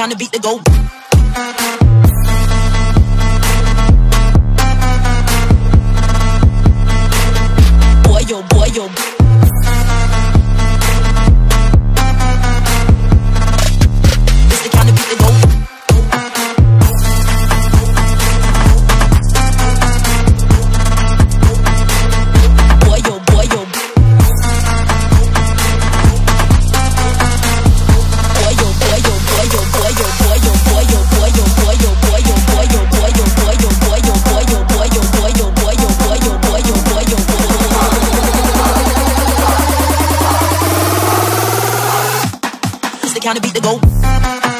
count the beat to go. Boy, yo, boy, yo. Can't beat the go.